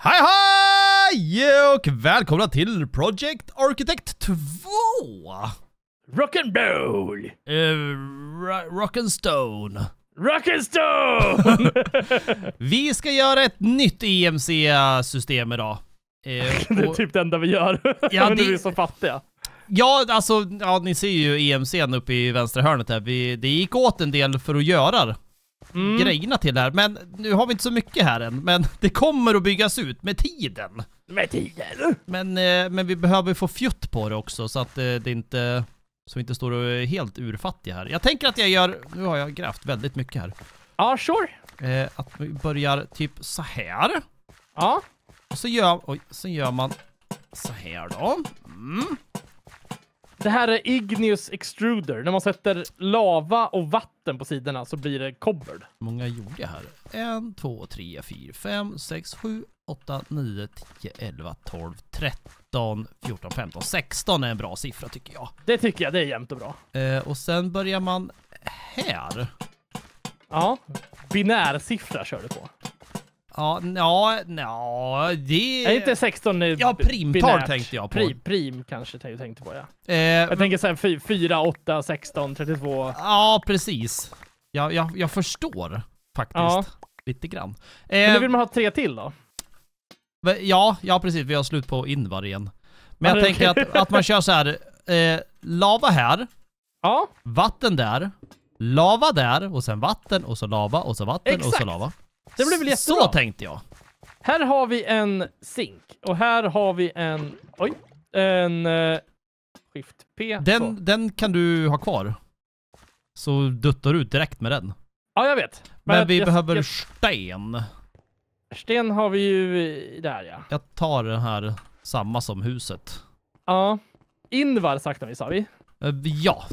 Hej hej och välkomna till Project Architect 2! Rock'n'roll! Uh, Rock'n'Stone. Rock'n'stone! Vi ska göra ett nytt EMC-system idag. Eh, det är och- typ det enda vi gör. Ja, det- vi är så fattiga. Ja, alltså, ja, ni ser ju EMCn uppe i vänstra hörnet här. Vi, det gick åt en del för att göra Mm. grejerna till här, men nu har vi inte så mycket här än. Men det kommer att byggas ut med tiden. Med tiden. Men, eh, men vi behöver få fjutt på det också så att eh, det inte så vi inte står helt urfattiga här. Jag tänker att jag gör, nu har jag grävt väldigt mycket här. Ja, sure. Eh, att vi börjar typ så här. Ja. Och så gör, oj, så gör man så här då. Mm. Det här är Igneous Extruder. När man sätter lava och vatten på sidorna så blir det cobbled. Hur många gjorde jag här? En, två, tre, fyra, fem, sex, sju, åtta, nio, tio, elva, tolv, tretton, fjorton, femton, sexton är en bra siffra tycker jag. Det tycker jag, det är jämnt och bra. Eh, och sen börjar man här. Ja. Binärsiffra kör du på. Ja, ja, ja, det... Är inte 16 eh, Ja, primtal binärt? tänkte jag på. Prim, prim kanske jag tänkte på, ja. Eh, Jag tänker såhär 4, 8, 16, 32. Ja, precis. Jag, jag, jag förstår faktiskt. Ja. Lite grann. Men Eh, nu vill man ha tre till då? ja, ja, precis. Vi har slut på invar igen. Men Ja, jag tänker att, att man kör så här. Eh, lava här, Ja, vatten där, lava där och sen vatten och så lava och så vatten och så Exakt. lava. Det blir väl jättebra. Så tänkte jag. Här har vi en zink och här har vi en, oj, en uh, Shift P. Så. Den, den kan du ha kvar. Så duttar du ut direkt med den. Ja, jag vet. Men, jag- vi jag- behöver jag- sten. Sten har vi ju där ja. Jag tar den här samma som huset. Ja. Invar saknar vi, sa vi. Eh, Ja,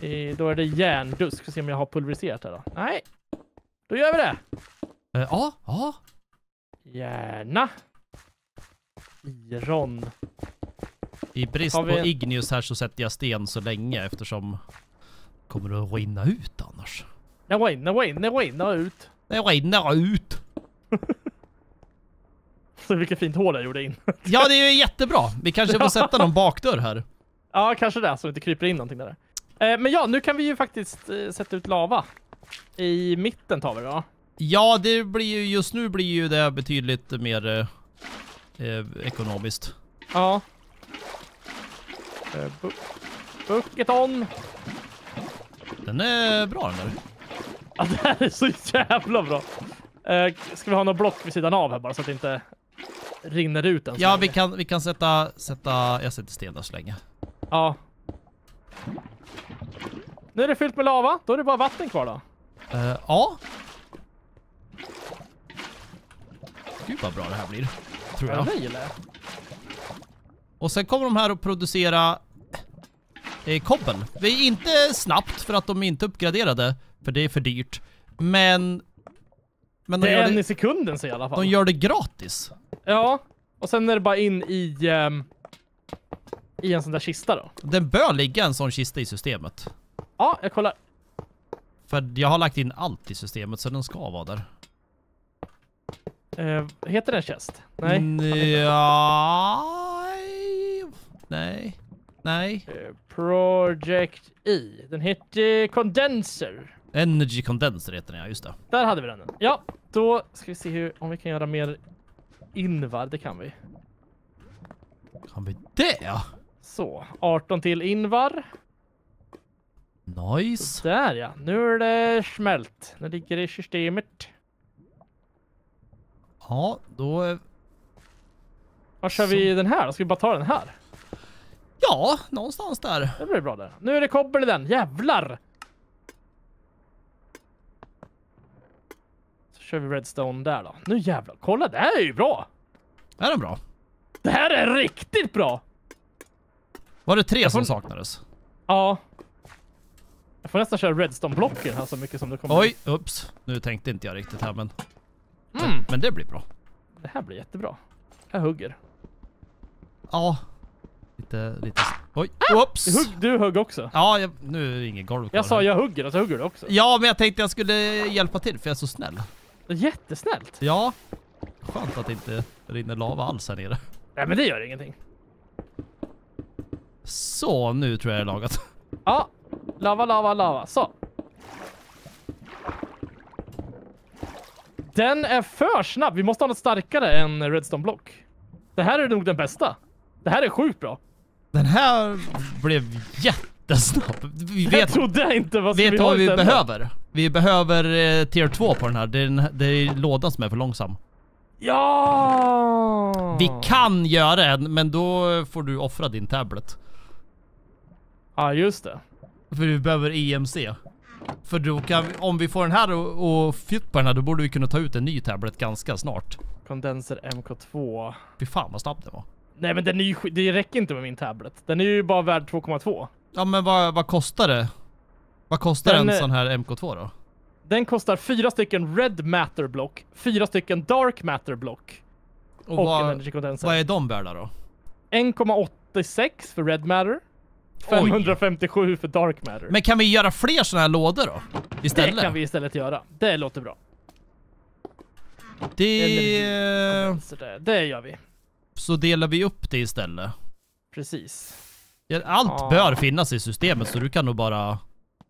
Eh, då är det järndusk. Får se om jag har pulveriserat det då. Nej. Då gör vi det. Eh, ja, ja. Gärna. Iron. I brist vi på Ignius här så sätter jag sten så länge eftersom det kommer att rinna ut annars. Nej, nej, nej, nej, ut. Det rinner ut! Så vilket fint hål jag gjorde in. Ja, det är ju jättebra. Vi kanske får sätta någon bakdörr här. Ja, kanske det, så det inte kryper in någonting där. Eh, men ja, nu kan vi ju faktiskt eh, sätta ut lava. I mitten tar vi då. Ja, det blir ju just nu blir ju det betydligt mer eh, eh, ekonomiskt. Ja. Eh, bu bucket on. Den är bra den där. Ja, det här är så jävla bra. Eh, ska vi ha något block vid sidan av här bara så att det inte rinner ut än så Ja, vi kan, vi kan sätta, sätta, jag sätter sten där så länge. Ja. Nu är det fyllt med lava. Då är det bara vatten kvar då. Eh, ja. Gud vad bra det här blir. Tror Ja, jag. jag. Och sen kommer de här att producera eh, koppel. Det är inte snabbt för att de är inte uppgraderade, för det är för dyrt. Men... Men de Det är en i det, sekunden så i alla fall. de gör det gratis. Ja. Och sen är det bara in i... ehm, I en sån där kista då. Den bör ligga en sån kista i systemet. Ja, jag kollar. För jag har lagt in allt i systemet så den ska vara där. Eh, heter den chest? Nej. Ja... Nej. Nej. Eh, Project E. Den heter Condenser. Energy Condenser heter den ja, just det. Där hade vi den. Ja, då ska vi se hur, om vi kan göra mer invar. Det kan vi. Kan vi det? Så, 18 till invar. Nice. Där ja, nu är det smält. Nu ligger det i systemet. Ja, då... eh, Var kör vi den här då? Ska vi bara ta den här? Ja, någonstans där. Det blir bra där. Nu är det koppel i den. Jävlar! Så kör vi redstone där då. Nu jävlar. Kolla, det här är ju bra! Är den bra? Det här är riktigt bra! Var det tre som får- saknades? Ja. Jag får nästan köra redstone-blocken här så mycket som det kommer. Oj, ups. Nu tänkte inte jag riktigt här men... Mm, Men det blir bra. det här blir jättebra. Jag hugger. Ja. Lite, lite... Oj, ups! Du, hugg, du hugg också. Ja, jag, nu är det ingen golv kvar Jag sa jag hugger och så hugger du också. Ja, men jag tänkte jag skulle hjälpa till för jag är så snäll. Jättesnällt. Ja. Skönt att det inte rinner lava alls här nere. Nej men det gör ingenting. Så, nu tror jag det är lagat. Ja, lava, lava, lava. Så. Den är för snabb. Vi måste ha något starkare än Redstone Block. Det här är nog den bästa. Det här är sjukt bra. Den här blev jättesnabb. Vi Jag vet, trodde jag inte vad vet vi vad vi istället. behöver. Vi behöver eh, tier 2 på den här. Det är, den, det är lådan som är för långsam. Ja! Vi kan göra en, men då får du offra din tablet. Ja, just det. För vi behöver EMC. För då kan vi, om vi får den här och, och fytt på den här, då borde vi kunna ta ut en ny tablet ganska snart. Kondenser MK2. Fy fan vad snabb den var. Nej men den är ju, det räcker inte med min tablet. Den är ju bara värd 2,2. Ja men vad, vad kostar det? Vad kostar Den, en sån här MK2 då? Den kostar fyra stycken Red Matter block, fyra stycken Dark Matter block Och, och, en vad, Energy Condenser. vad är de värda då? 1,86 för Red Matter. 557 för Dark Matter. Men kan vi göra fler såna här lådor då? Istället? det kan vi istället göra. Det låter bra. Det... Så det, gör vi. Så delar vi upp det istället. Precis. Allt Ja. bör finnas i systemet så du kan nog bara...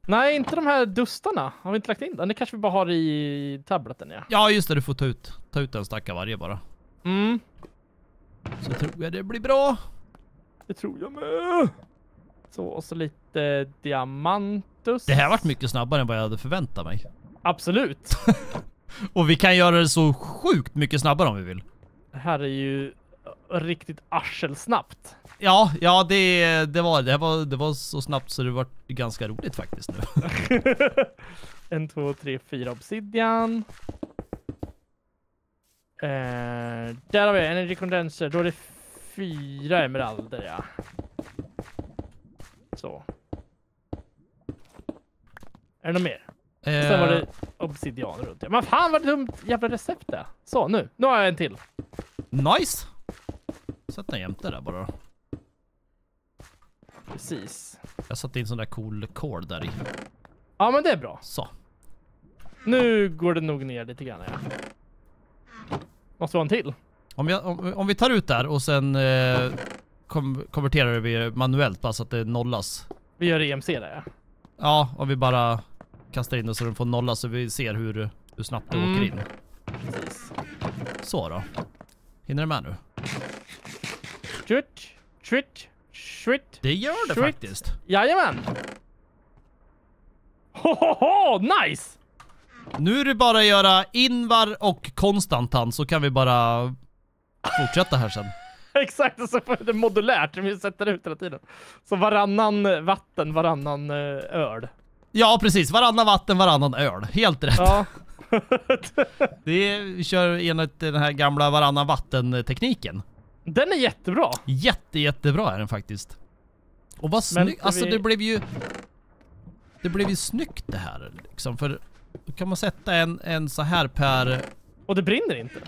Nej, inte de här dustarna. Har vi inte lagt in den? Det kanske vi bara har i tableten ja. Ja just det, du får ta ut, ta ut en stack av varje bara. Mm, Så tror jag det blir bra. det tror jag med. Så, och så lite diamantus. Det här varit mycket snabbare än vad jag hade förväntat mig. Absolut. Och vi kan göra det så sjukt mycket snabbare om vi vill. Det här är ju riktigt arselsnabbt. Ja, ja det, det var det. Var, det var så snabbt så det var ganska roligt faktiskt nu. en, två, tre, fyra obsidian. Eh, där har vi energy condenser. Då är det fyra emeralder ja. Så. Är det något mer? Sen var Eh, det obsidian runt. Men fan vad dumt jävla recept det. Så nu, nu har jag en till. Nice! Sätt den jämte där bara. Precis. Jag satte in sån där cool cord där i. Ja men det är bra. Så. Nu går det nog ner lite grann ja. Måste vara en till. Om, jag, om, om vi tar ut där och sen eh, kom, konverterar vi manuellt bara så att det nollas. Vi gör EMC där ja. Ja, om vi bara kastar in det så den får nolla så vi ser hur, hur snabbt det Mm. åker in. Precis. Så då. Hinner du med nu? Twitt, twitt, twitt. Det gör det Shit. faktiskt. Jajamän! Ho, ho, ho, nice! Nu är det bara att göra Invar och Konstantan så kan vi bara fortsätta här sen. Exakt, och så får det modulärt. Vi sätter ut hela tiden. Så varannan vatten, varannan eh, öl. Ja precis, varannan vatten, varannan öl. Helt rätt. Ja. Det är, vi kör enligt den här gamla varannan vatten-tekniken. Den är jättebra. Jätte, jättebra är den faktiskt. Och vad snyggt, alltså vi- det blev ju... Det blev ju snyggt det här liksom, för då kan man sätta en, en så här per... Och det brinner inte.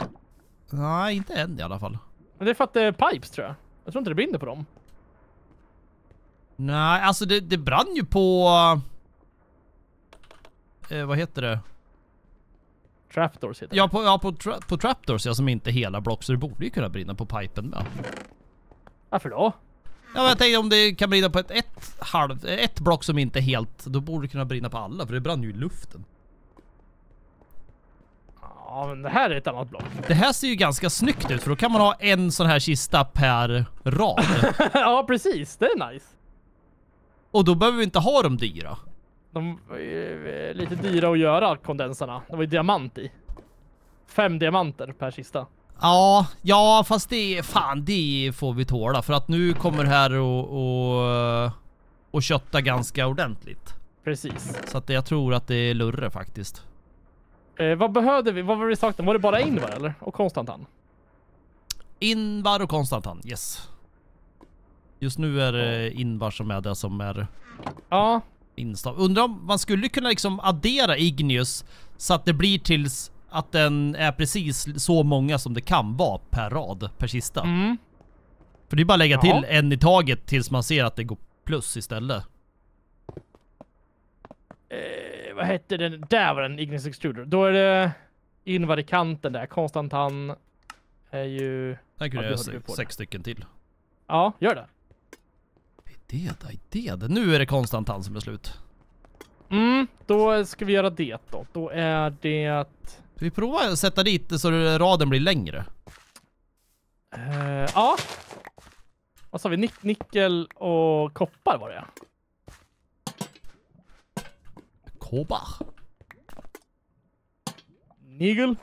Nej, inte än i alla fall. Men det är för att det är pipes tror jag. Jag tror inte det brinner på dem. Nej, alltså det, det brann ju på... Eh, vad heter det? Trapdoors heter Ja, på, ja, på, tra på trapdoors ja, som inte är hela block, så det borde ju kunna brinna på pipen med. det. Varför då? Ja, men jag tänkte om det kan brinna på ett, ett, halv, ett block som inte är helt, då borde det kunna brinna på alla, för det brann ju i luften. Ja, men det här är ett annat block. Det här ser ju ganska snyggt ut, för då kan man ha en sån här kista per rad. ja, precis. Det är nice. Och då behöver vi inte ha de dyra. De ju eh, lite dyra att göra, kondensarna. Det var ju diamant i. Fem diamanter per kista. Ja, ja fast det är fan det får vi tåla för att nu kommer det här och, och, och kötta ganska ordentligt. Precis. Så att jag tror att det är lurre faktiskt. Eh, vad behövde vi? Vad var det vi saknade? Var det bara Ingvar eller? Och Konstantan? Invar och Konstantan, yes. Just nu är det Invar som är det som är Ja, instav. Undrar om man skulle kunna liksom addera Ignius så att det blir tills att den är precis så många som det kan vara per rad, per kista. mm. För det är bara att lägga Ja. till en i taget tills man ser att det går plus istället. eh, vad hette den? Där var den Ignis Extruder. Då är det Ingvar i kanten där. Konstantan är ju... Ja, kunde du jag sex, stycken till. Ja, gör det. Det, det, det. Nu är det konstant han som är slut. Mm, då ska vi göra det då. Då är det... Ska vi prova att sätta dit så raden blir längre? eh, ja. Vad sa vi? Nick, nickel och koppar var det. Kobar. Nigel.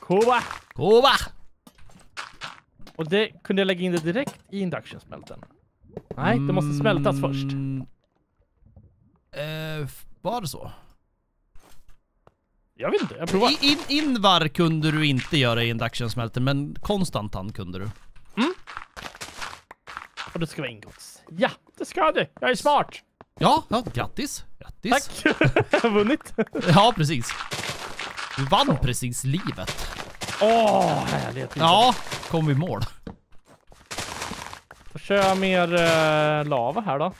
Koba. Kobar! Och det kunde jag lägga in det direkt i induction-smälten. Nej, det måste smältas först. Mm. Eh, f- var det så? Jag vet inte, jag provar. I, in, invar kunde du inte göra i induction-smälten, men konstantan kunde du. Och det ska vara ingots. Ja, det ska det. Jag är smart. Ja, ja grattis. Grattis. Tack. jag har vunnit. Ja, precis. Du vann precis livet. Åh, härligt. Ja, kom i mål. Då kör jag mer eh, lava här då.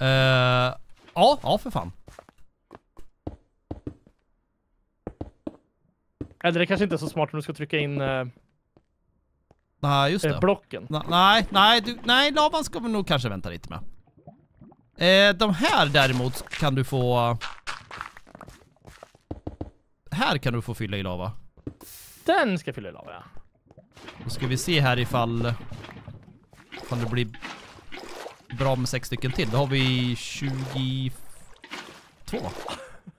Eh, ja, ja för fan. Eller det kanske inte är så smart om du ska trycka in eh, Nej, just eh, det. blocken. Na- nej, nej, du, nej, lavan ska vi nog kanske vänta lite med. Eh, de här däremot kan du få... Här kan du få fylla i lava. Den ska fylla i lava, ja. Då ska vi se här ifall... Ifall det blir bra med sex stycken till. Då har vi 22.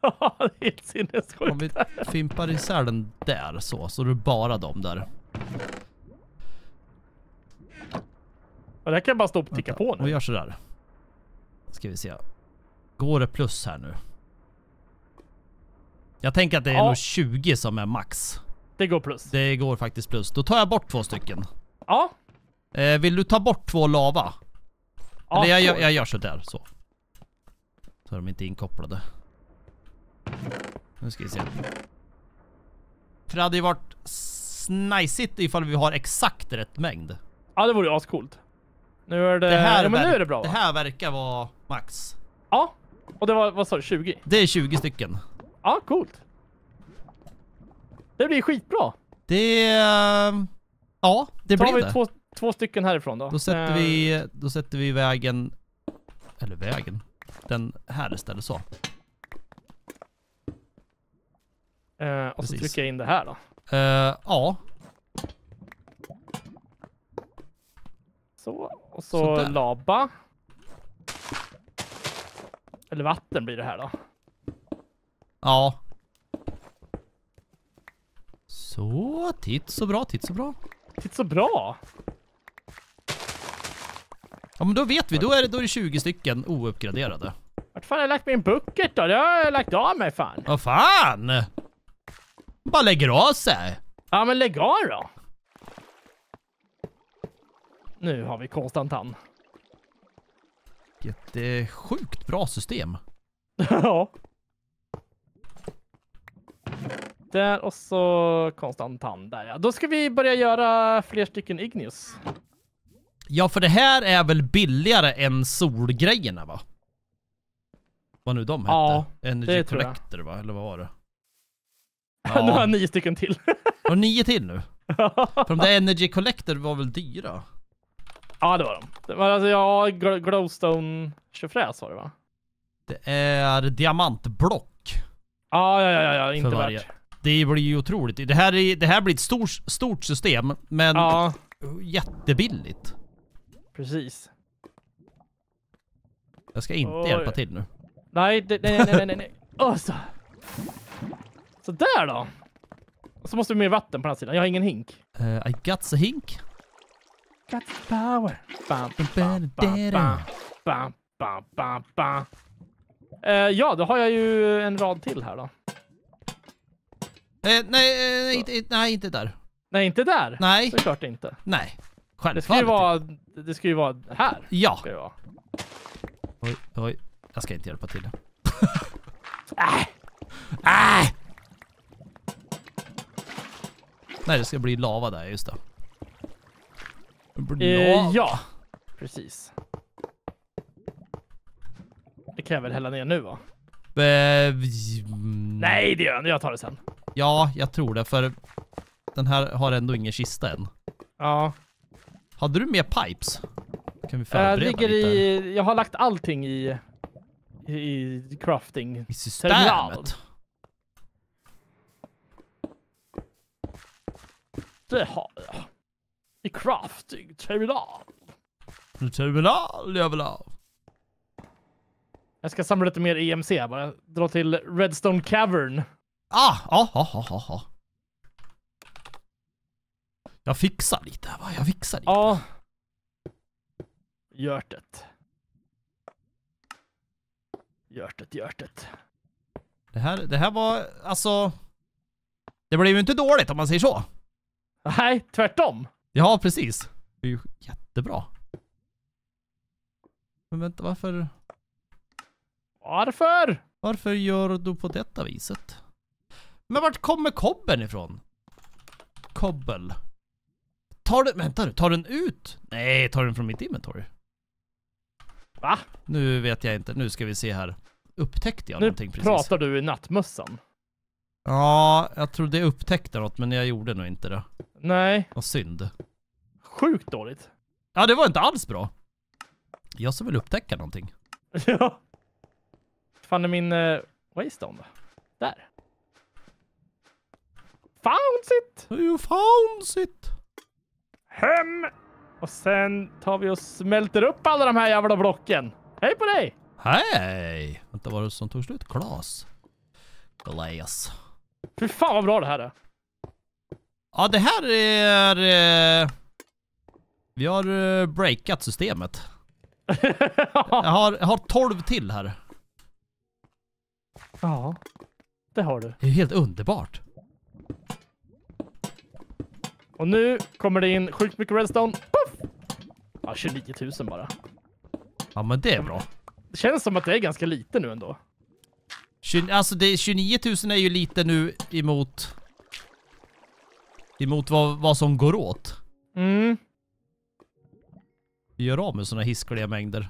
det är helt Om sinnessjukt. vi fimpar isär den där så, så är det bara de där. Och det här kan jag bara stå och ticka på Och nu. gör sådär. Ska vi se. Går det plus här nu? Jag tänker att det är Ja. nog 20 som är max. Det går plus. Det går faktiskt plus. Då tar jag bort två stycken. Ja. Eh, vill du ta bort två lava? ja Eller jag, jag, jag gör sådär så. Så är de inte inkopplade. Nu ska vi se. För det hade ju varit snajsigt ifall vi har exakt rätt mängd. ja, det vore ju ascoolt. Nu är det... Det här, ja, men nu är det bra det va? här verkar vara max. Ja. Och det var, vad sa du, 20? Det är 20 stycken. Ja, coolt. Det blir skitbra. Det... ehm, Ja, det Tar blev vi det. två, två stycken härifrån då. Då sätter Eh, vi, då sätter vi vägen... Eller vägen. Den här istället så. Eh, och så Precis. trycker jag in det här då. Eh, ja, Så, och så Sådär. lava. Eller vatten blir det här då. ja. Så, titt så bra, titt så bra. Titta så bra! Ja men då vet vi, då är det, då är det 20 stycken ouppgraderade. Vart fan har jag lagt min bucket då? Det har jag lagt av mig fan. Vad fan! Bara lägger av sig. Ja men lägg av då! Nu har vi konstantan. Jättesjukt bra system. Ja. Där och så konstantan där ja. Då ska vi börja göra fler stycken Ignius. Ja för det här är väl billigare än solgrejerna va? Vad nu de hette? Ja, Energy det tror jag. Va? Eller vad var det? nu har jag Ja, nio stycken till. och nio till nu. För de där Energy Collector var väl dyra? Ja det var de. Det var alltså, ja, gl- glowstone tjofräs var det va? Det är diamantblock. Ja, ja, ja, ja, inte värt. Det blir ju otroligt. Det här, är, det här blir ett stort, stort system, men Ja, jättebilligt. precis. Jag ska inte Oj. hjälpa till nu. Nej, det, nej, nej, nej, nej. Åh, så. så där då. Så måste vi mer vatten på den här sidan. Jag har ingen hink. Uh, I got a hink. Got the power. Bam, bam, bam, bam, bam. Eh, ja, då har jag ju en rad till här då. Eh, nej, eh, inte, nej, inte där. Nej, inte där. Nej, Såklart inte. nej. Det ska ju vara, det ska ju vara här. Ja. Ska det vara. Oj, oj. Jag ska inte hjälpa till. Äh, Ah! Nej, det ska bli lava där, just det. Eh, ja, precis. Det kan jag väl hälla ner nu va? Eh, vi- mm, Nej, det gör jag inte. Jag tar det sen. Ja, jag tror det för den här har ändå ingen kista än. Ja. Hade du mer pipes? Kan vi Jag förbereda ligger lite? i... Jag har lagt allting i... I, i crafting. I terminal. systemet? Det har jag. I crafting terminal. Terminal jag vill ha. Jag ska samla lite mer EMC bara. Dra till Redstone Cavern. Ah, ja, ja, ja, ja, ja. Jag fixar lite va, jag fixar lite. Ja. Hjärtet. Hjärtet, hjärtet. Det här, det här var, alltså... Det blev ju inte dåligt om man säger så. Nej, tvärtom. Ja, precis. Det är ju jättebra. Men vänta, varför... Varför? Varför gör du på detta viset? Men vart kommer kobben ifrån? Kobbel. Tar du, vänta nu, tar den ut? Nej, tar den från mitt inventory? Va? Nu vet jag inte, nu ska vi se här. Upptäckte jag Nu någonting precis? pratar du i nattmössan. Ja, jag trodde jag upptäckte något men jag gjorde nog inte det. Nej, Vad synd. sjukt dåligt. Ja, det var inte alls bra. Jag som vill upptäcka någonting. ja. Fan är min uh, waystone då? Där. Found it! You found it! Hem! Och sen tar vi och smälter upp alla de här jävla blocken. Hej på dig! Hej! Vänta, vad var det som tog slut? Glas. Glass. Fy fan vad bra det här är. Ja, det här är... Eh, vi har eh, breakat systemet. Jag har, jag har 12 till här. ja, det har du. Det är helt underbart. Och nu kommer det in sjukt mycket redstone. Puff! Ja, 29 000 bara. Ja, men det är bra. Det känns som att det är ganska lite nu ändå. 20, alltså det, 29 000 är ju lite nu emot... Emot vad, vad som går åt. Mm. Vi gör av med sådana hiskeliga mängder.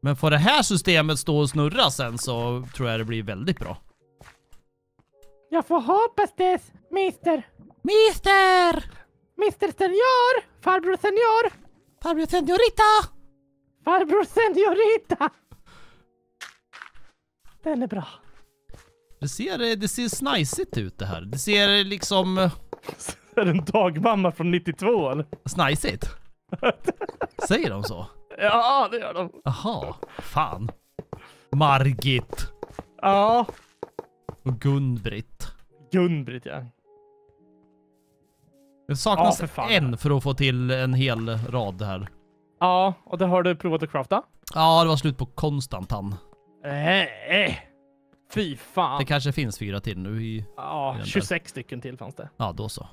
Men får det här systemet stå och snurra sen så tror jag det blir väldigt bra. Jag får hoppas det, mister. Mister! Mister senior! Farbror senior! Farbror Senorita! Farbror seniorita! Den är bra. Det ser, det ser snajsigt ut det här. Det ser liksom... Är det en dagmamma från 92 eller? Snajsigt? Säger de så? Ja, det gör de. Jaha, fan. Margit Ja. och Gun-Britt. Gun-Britt ja. Det saknas Ja, för en för att få till en hel rad här. Ja, och det har du provat att crafta? Ja, det var slut på konstantan. Eh, fy fan. Det kanske finns fyra till nu i... Ja, där. 26 stycken till fanns det. Ja, då så.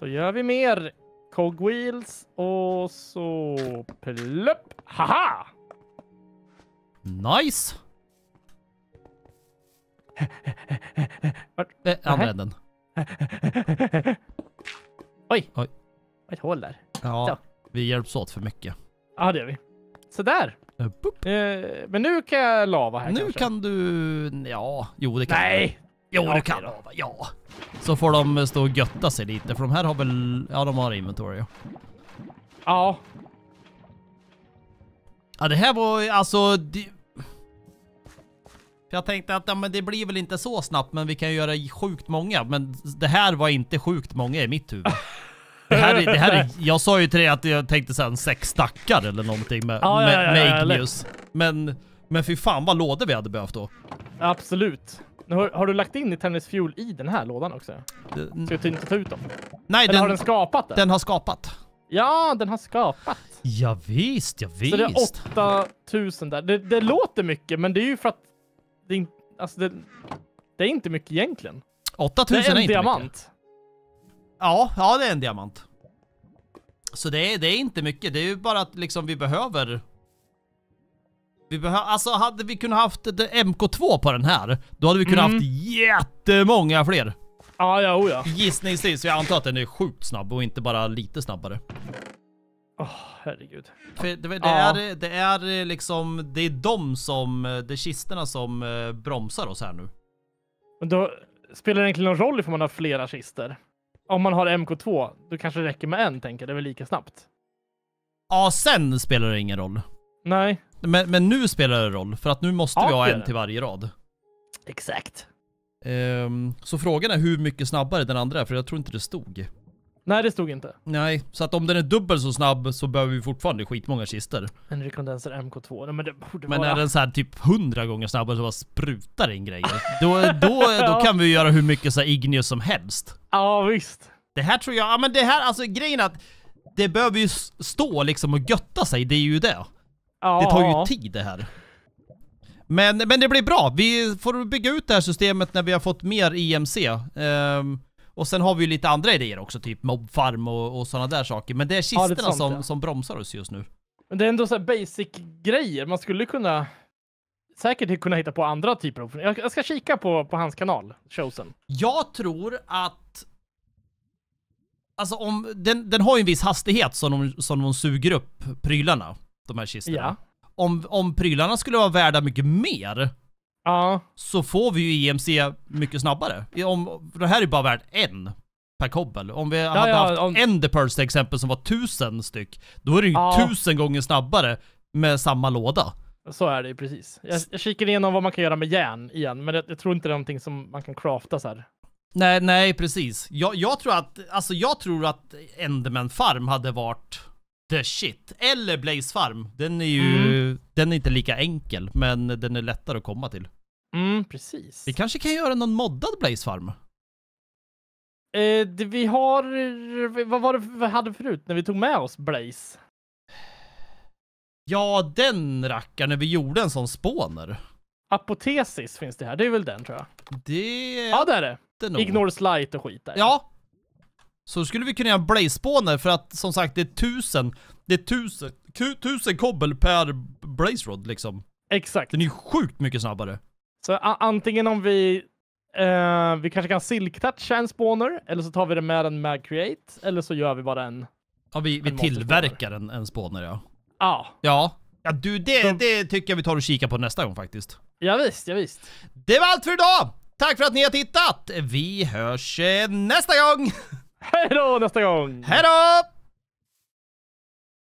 Då gör vi mer cogwheels och så plupp. Haha! Nice! Vart? Eh, andra änden. Oj. Oj. Ett hål där. Ja, Så. vi hjälps åt för mycket. Ja, det gör vi. Sådär. Eh, men nu kan jag lava här Nu kanske. kan du... Ja, jo det kan. Nej! Jo, Ja, du okej kan då. lova. Ja. Så får de stå och götta sig lite, för de här har väl... Ja, de har inventory. Ja, Ja. ja det här var alltså... Det... För Jag tänkte att ja, men det blir väl inte så snabbt, men vi kan göra sjukt många. Men det här var inte sjukt många i mitt huvud. Det här, är- det här är, jag sa ju till dig att jag tänkte sen sex stackar eller någonting med, Ja, med, ja, ja, med. Igneous. Men, men fy fan vad lådor vi hade behövt då. Absolut. Har, har du lagt in Eternus Fuel i den här lådan också? Ska du inte ta ut dem? Nej, Eller har den, den skapat det? den har skapat. Ja, den har skapat. Ja, visst, ja visst. Så det är 8000 där. Det, det låter mycket, men det är ju för att det, är alltså det, det är inte mycket egentligen. 8000 Det är en inte diamant. Mycket. Ja, ja det är en diamant. Så det är, det är inte mycket, det är ju bara att liksom vi behöver... Vi behöver, alltså hade vi kunnat haft det MK2 på den här, då hade vi kunnat Mm. haft jättemånga fler. Ja, ja, oh ja. Gissningsvis, jag antar att den är sjukt snabb och inte bara lite snabbare. Åh, herregud. För det, det, Ja. är, det är liksom, det är de som, det är kisterna som eh, bromsar oss här nu. Men då spelar det egentligen någon roll ifall man har flera kister? Om man har MK2, då kanske det räcker med en, tänker jag. Det är väl lika snabbt? Ja, sen spelar det ingen roll. Nej. Men, men nu spelar det roll, för att nu måste vi Ja, ha det gör en till varje rad. Exakt. Ehm, så frågan är hur mycket snabbare den andra är, för jag tror inte det stod. Nej, det stod inte. Nej, så att om den är dubbelt så snabb så behöver vi fortfarande skitmånga kister. En rekondenser MK2. Nej, men det borde Men vara... är den så här typ 100 gånger snabbare så bara sprutar in grejer. Då, då, då kan vi göra hur mycket så här igneous som helst. Ja, visst. Det här tror jag, ja men det här, alltså grejen att det behöver ju stå liksom och götta sig, det är ju det. Ja, Det tar ju tid det här. Men, men det blir bra. Vi får bygga ut det här systemet när vi har fått mer IMC. Ehm, och sen har vi ju lite andra idéer också, typ mobfarm och, och sådana där saker. Men det är Ja, lite sånt, som, ja. som bromsar oss just nu. Men det är ändå så basic grejer. Man skulle kunna säkert kunna hitta på andra typer av... Jag, jag ska kika på, på hans kanal, Chosen. Jag tror att... Alltså om... Den, den har ju en viss hastighet som de, som de suger upp prylarna. De här kistorna. Ja. Om, om prylarna skulle vara värda mycket mer Ja, så får vi ju EMC mycket snabbare. Om, det här är bara värt en per kobbel. Om vi hade ja, haft om- Enderpearls till exempel som var tusen styck, då är det ju tusen gånger snabbare med samma låda. så är det ju precis. Jag, jag kikar igenom vad man kan göra med järn igen, men jag, jag tror inte det är någonting som man kan crafta så här. Nej, nej precis. Jag, jag tror att, alltså jag tror att Enderman Farm hade varit the shit. Eller Blaze Farm. Den är ju, Mm. den är inte lika enkel, men den är lättare att komma till. Mm, precis. Vi kanske kan göra någon moddad Blaze Farm? Eh, det, vi har... Vad var det vi hade förut när vi tog med oss Blaze? Ja, den rackaren när vi gjorde en sån spåner. Apotesis finns det här. Det är väl den tror jag. Det Ja, det är det. det. Ignore Slight och skit där. Ja. Så skulle vi kunna göra blaze spawner för att som sagt det är tusen, det är tusen, tusen kobbel per blaze rod liksom. Exakt. Den är ju sjukt mycket snabbare. Så antingen om vi... eh, vi kanske kan silktoucha en spawner, eller så tar vi det med en mag create, eller så gör vi bara en... Ja, vi, vi En tillverkar en, en spawner ja. Ja, Ja. Ja du, det, Så- det tycker jag vi tar och kikar på nästa gång faktiskt. ja visst, ja visst. Det var allt för idag! Tack för att ni har tittat! Vi hörs eh, nästa gång! Hej då nästa gång! Hej då!